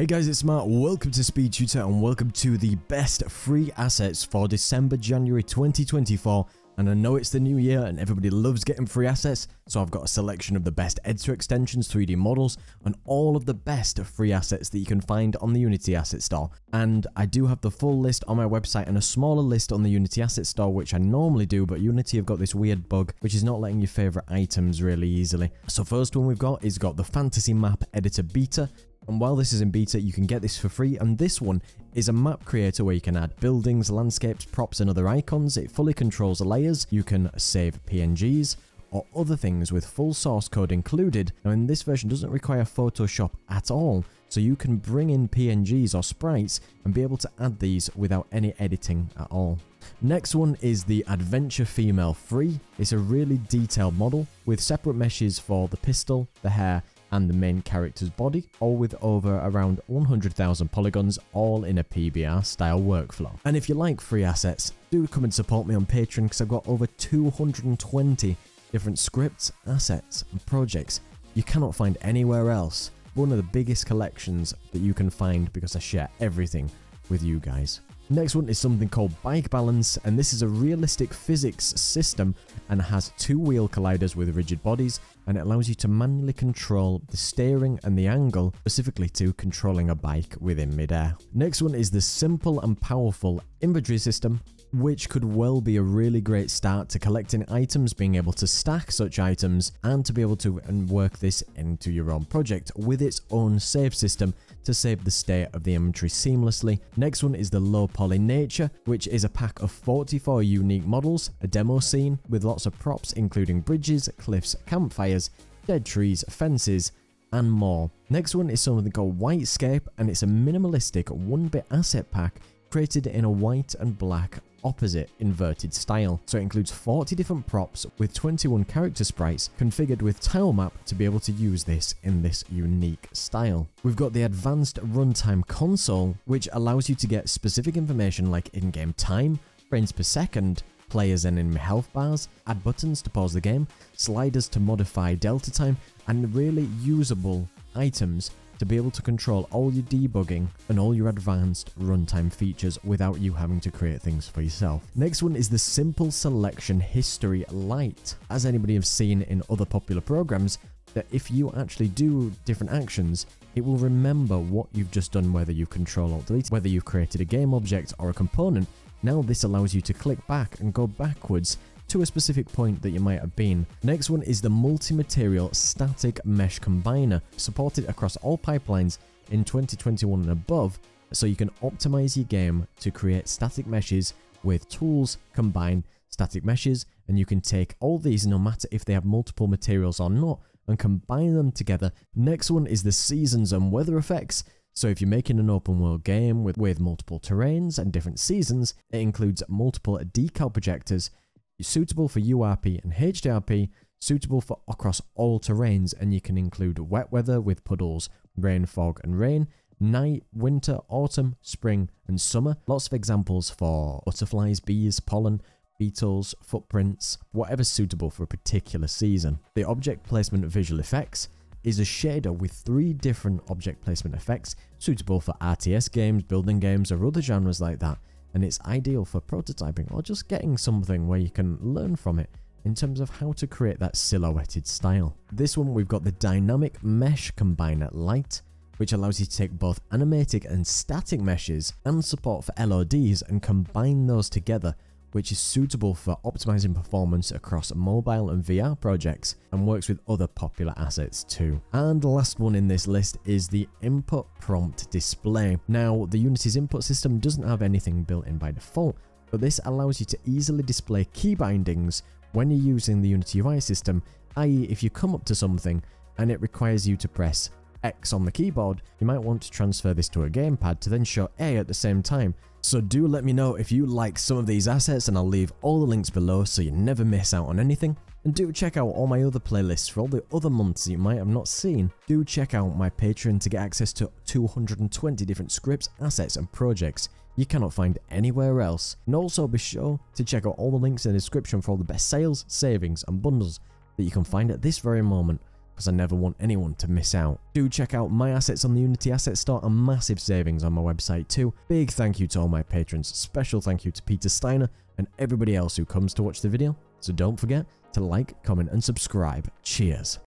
Hey guys, it's Matt. Welcome to Speed Tutor and welcome to the best free assets for December, January 2024. And I know it's the new year and everybody loves getting free assets, so I've got a selection of the best editor extensions, 3D models, and all of the best free assets that you can find on the Unity Asset Store. And I do have the full list on my website and a smaller list on the Unity Asset Store, which I normally do, but Unity have got this weird bug, which is not letting you favorite items really easily. So first one we've got is got the Fantasy Map Editor Beta, and while this is in beta, you can get this for free, and this one is a map creator where you can add buildings, landscapes, props, and other icons. It fully controls layers. You can save PNGs, or other things with full source code included. Now in this version doesn't require Photoshop at all, so you can bring in PNGs or sprites and be able to add these without any editing at all. Next one is the Adventure Female Free. It's a really detailed model with separate meshes for the pistol, the hair, and the main character's body, all with over around 100,000 polygons, all in a PBR style workflow. And if you like free assets, do come and support me on Patreon because I've got over 220 different scripts, assets, and projects you cannot find anywhere else. One of the biggest collections that you can find because I share everything with you guys. Next one is something called Bike Balance, and this is a realistic physics system and has two wheel colliders with rigid bodies, and it allows you to manually control the steering and the angle, specifically to controlling a bike within midair. Next one is the simple and powerful inventory system, which could well be a really great start to collecting items, being able to stack such items, and to be able to um, work this into your own project with its own save system to save the state of the inventory seamlessly. Next one is the low poly nature, which is a pack of 44 unique models, a demo scene with lots of props including bridges, cliffs, campfires, dead trees, fences, and more. Next one is something called Whitescape, and it's a minimalistic 1-bit asset pack created in a white and black opposite inverted style. So it includes 40 different props with 21 character sprites configured with tilemap to be able to use this in this unique style. We've got the advanced runtime console, which allows you to get specific information like in-game time, frames per second, players and enemy health bars, add buttons to pause the game, sliders to modify delta time, and really usable items to be able to control all your debugging and all your advanced runtime features without you having to create things for yourself. Next one is the Simple Selection History Lite. As anybody has seen in other popular programs, that if you actually do different actions, it will remember what you've just done, whether you've control alt delete, whether you've created a game object or a component. Now this allows you to click back and go backwards to a specific point that you might have been. Next one is the multi-material static mesh combiner, supported across all pipelines in 2021 and above, so you can optimize your game to create static meshes with tools, combine static meshes, and you can take all these no matter if they have multiple materials or not, and combine them together. Next one is the seasons and weather effects. So if you're making an open world game with, with multiple terrains and different seasons, it includes multiple decal projectors suitable for URP and HDRP, suitable for across all terrains, and you can include wet weather with puddles, rain, fog, and rain, night, winter, autumn, spring, and summer. Lots of examples for butterflies, bees, pollen, beetles, footprints, whatever's suitable for a particular season. The object placement visual effects is a shader with three different object placement effects suitable for RTS games, building games, or other genres like that and it's ideal for prototyping or just getting something where you can learn from it in terms of how to create that silhouetted style. This one we've got the Dynamic Mesh Combiner Lite, which allows you to take both animated and static meshes and support for LODs and combine those together which is suitable for optimizing performance across mobile and VR projects and works with other popular assets too. And the last one in this list is the input prompt display. Now, the Unity's input system doesn't have anything built in by default, but this allows you to easily display key bindings when you're using the Unity UI system, i.e. if you come up to something and it requires you to press X on the keyboard, you might want to transfer this to a gamepad to then show A at the same time. So do let me know if you like some of these assets and I'll leave all the links below so you never miss out on anything. And do check out all my other playlists for all the other months you might have not seen. Do check out my Patreon to get access to 220 different scripts, assets and projects you cannot find anywhere else. And also be sure to check out all the links in the description for all the best sales, savings and bundles that you can find at this very moment because I never want anyone to miss out. Do check out my assets on the Unity Asset Store and massive savings on my website too. Big thank you to all my patrons, special thank you to Peter Steiner and everybody else who comes to watch the video. So don't forget to like, comment and subscribe. Cheers.